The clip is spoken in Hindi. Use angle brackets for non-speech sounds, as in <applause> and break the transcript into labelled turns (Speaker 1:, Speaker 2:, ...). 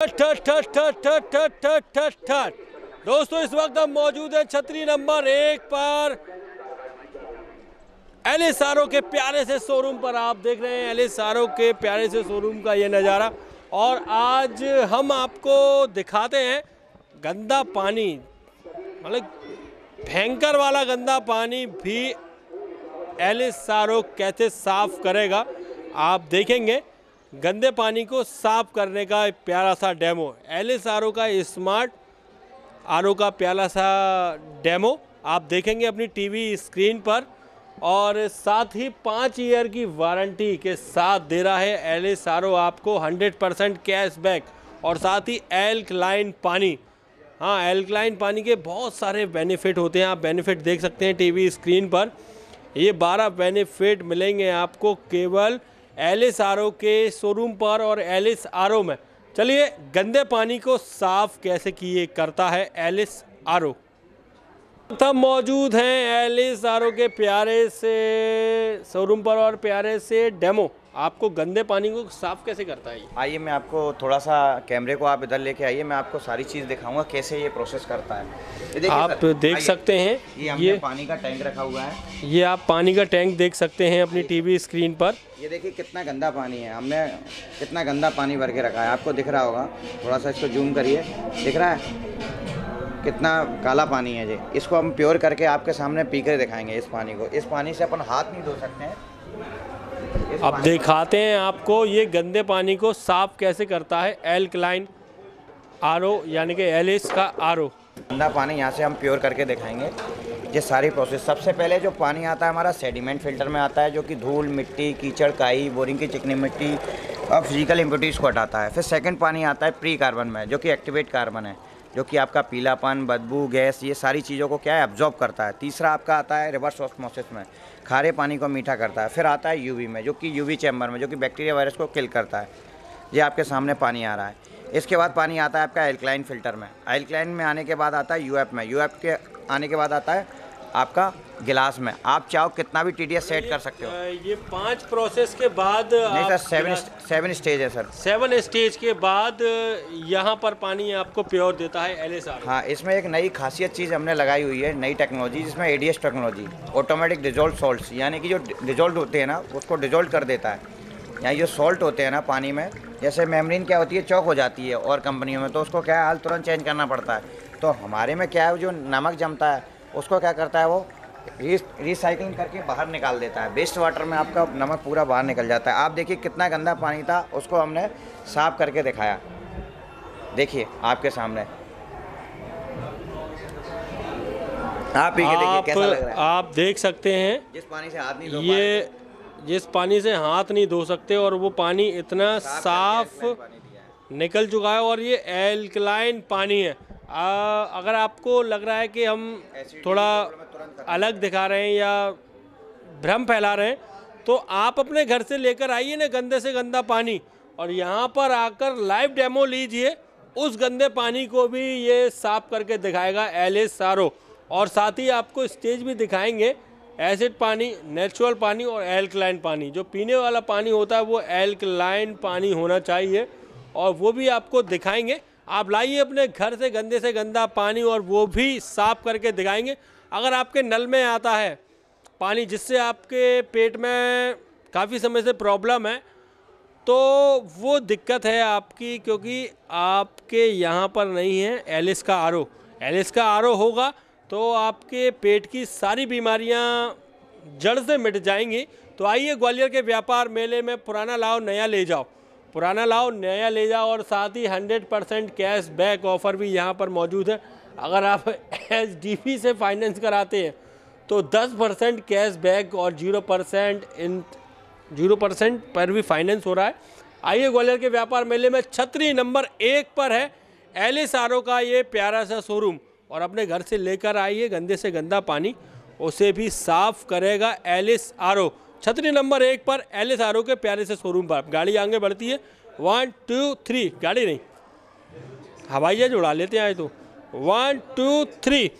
Speaker 1: ठट ठट ठट ठट ठट ठट ठट दोस्तों, इस वक्त हम मौजूद हैं छतरी नंबर एक पर। एलिस आरो के प्यारे से शोरूम पर आप देख रहे हैं एलिस आरो के प्यारे से शोरूम का ये नज़ारा। और आज हम आपको दिखाते हैं गंदा पानी मतलब भयंकर वाला गंदा पानी भी एलिस सारो कैसे साफ़ करेगा, आप देखेंगे। गंदे पानी को साफ़ करने का प्यारा सा डेमो। आर ओ का स्मार्ट आर ओ का प्यारा सा डेमो। आप देखेंगे अपनी टीवी स्क्रीन पर और साथ ही पाँच ईयर की वारंटी के साथ दे रहा है एल एस आर ओ आपको 100 परसेंट कैशबैक और साथ ही एल्कलाइन पानी। हाँ एल्कलाइन पानी के बहुत सारे बेनिफिट होते हैं, आप बेनिफिट देख सकते हैं टीवी स्क्रीन पर। ये 12 बेनिफिट मिलेंगे आपको केवल एलिस आर के शोरूम पर और एलिस आर में। चलिए, गंदे पानी को साफ़ कैसे किए करता है एलिस आर? तब मौजूद हैं एलिस आर के प्यारे से शोरूम पर और प्यारे से डेमो। आपको गंदे पानी को साफ़ कैसे करता है
Speaker 2: आइए मैं आपको थोड़ा सा कैमरे को आप इधर लेके आइए मैं आपको सारी चीज़ दिखाऊँगा कैसे ये प्रोसेस करता है। ये
Speaker 1: आप
Speaker 2: सर,
Speaker 1: देख सकते हैं
Speaker 2: ये हमने
Speaker 1: ये
Speaker 2: पानी का टैंक रखा हुआ है।
Speaker 1: ये आप पानी का टैंक देख सकते हैं अपनी टीवी स्क्रीन पर।
Speaker 2: ये देखिए कितना गंदा पानी है हमने कितना गंदा पानी भर के रखा है। आपको दिख रहा होगा थोड़ा सा इसको जूम करिए। दिख रहा है? कितना काला पानी है जी इसको हम प्योर करके आपके सामने पी कर दिखाएँगे इस पानी को। इस पानी से अपन हाथ नहीं धो सकते हैं।
Speaker 1: अब दिखाते हैं आपको ये गंदे पानी को साफ़ कैसे करता है एल्कलाइन आर ओ यानी कि एलिस का आरओ
Speaker 2: गंदा पानी यहाँ से हम प्योर करके दिखाएँगे। ये सारी प्रोसेस सबसे पहले जो पानी आता है, हमारा सेडिमेंट फ़िल्टर में आता है, जो कि धूल, मिट्टी, कीचड़, काई बोरिंग की चिकनी मिट्टी और फ़िज़िकल इम्प्योरिटीज़ को हटाता है। फिर सेकंड पानी आता है प्री कार्बन में, जो कि एक्टिवेट कार्बन है। जो कि आपका पीलापन, बदबू, गैस, ये सारी चीज़ों को क्या है एब्जॉर्ब करता है। तीसरा आपका आता है रिवर्स ऑस्मोसिस में। खारे पानी को मीठा करता है। फिर आता है यूवी में, जो कि यूवी चैम्बर में, जो कि बैक्टीरिया वायरस को किल करता है। ये आपके सामने पानी आ रहा है। इसके बाद पानी आता है आपका एल्कलाइन फ़िल्टर में। एल्कलाइन में आने के बाद आता है यूएफ में। यूएफ के आने के बाद आता है आपका गिलास में। आप चाहो कितना भी टी सेट कर सकते हो।
Speaker 1: ये पाँच प्रोसेस के बाद
Speaker 2: नहीं सर सेवन सेवन स्टेज है सर।
Speaker 1: सेवन स्टेज के बाद यहाँ पर पानी आपको प्योर देता है आर
Speaker 2: हाँ इसमें एक नई खासियत चीज़ हमने लगाई हुई है नई टेक्नोलॉजी जिसमें ADS technology automatic dissolve salts यानी कि जो डिजोल्व होते हैं ना उसको डिजोल्व कर देता है। यहाँ जो सॉल्ट होते हैं ना पानी में जैसे मेमरीन क्या होती है चौक हो जाती है और कंपनियों में तो उसको क्या है हाल तुरंत चेंज करना पड़ता है। तो हमारे में क्या है जो नमक जमता है उसको क्या करता है वो रिसाइकलिंग करके बाहर निकाल देता है। वेस्ट वाटर में आपका नमक पूरा बाहर निकल जाता है। आप देखिए कितना गंदा पानी था उसको हमने साफ़ करके दिखाया। देखिए आपके सामने। आप पी के देखिए कैसा लग रहा है।
Speaker 1: आप देख सकते हैं
Speaker 2: जिस पानी से हाथ नहीं धो
Speaker 1: ये जिस पानी से हाथ नहीं धो सकते और वो पानी इतना साफ़ निकल चुका है और ये एल्कलाइन पानी है। आ, अगर आपको लग रहा है कि हम थोड़ा अलग दिखा रहे हैं या भ्रम फैला रहे हैं तो आप अपने घर से लेकर आइए ना गंदे से गंदा पानी और यहाँ पर आकर लाइव डेमो लीजिए। उस गंदे पानी को भी ये साफ़ करके दिखाएगा एलिस सारो और साथ ही आपको स्टेज भी दिखाएँगे एसिड पानी नेचुरल पानी और एल्कलाइन पानी। जो पीने वाला पानी होता है वो एल्कलाइन पानी होना चाहिए और वो भी आपको दिखाएँगे। आप लाइए अपने घर से गंदे से गंदा पानी और वो भी साफ़ करके दिखाएँगे। अगर आपके नल में आता है पानी, जिससे आपके पेट में काफ़ी समय से प्रॉब्लम है तो वो दिक्कत है आपकी, क्योंकि आपके यहाँ पर नहीं है एलिस का आरओ। एलिस का आरओ होगा तो आपके पेट की सारी बीमारियाँ जड़ से मिट जाएँगी। तो आइए ग्वालियर के व्यापार मेले में पुराना लाओ नया ले जाओ। पुराना लाओ, नया ले जाओ और साथ ही hundred percent cash back offer भी यहाँ पर मौजूद है। अगर आप <laughs> एच से फाइनेंस कराते हैं तो 10 परसेंट कैश बैक और zero percent in zero percent पर भी फाइनेंस हो रहा है। आइए ग्वालियर के व्यापार मेले में छतरी नंबर एक पर है, एलिस आरओ का ये प्यारा सा शोरूम और अपने घर से लेकर आइए, गंदे से गंदा पानी, उसे भी साफ़ करेगा एलिस आरओ छतरी नंबर एक पर एल एस के प्यारे से शोरूम पर। गाड़ी आगे बढ़ती है। वन टू थ्री गाड़ी नहीं। हवाई जहाज़ उड़ा लेते हैं आए तो। One two three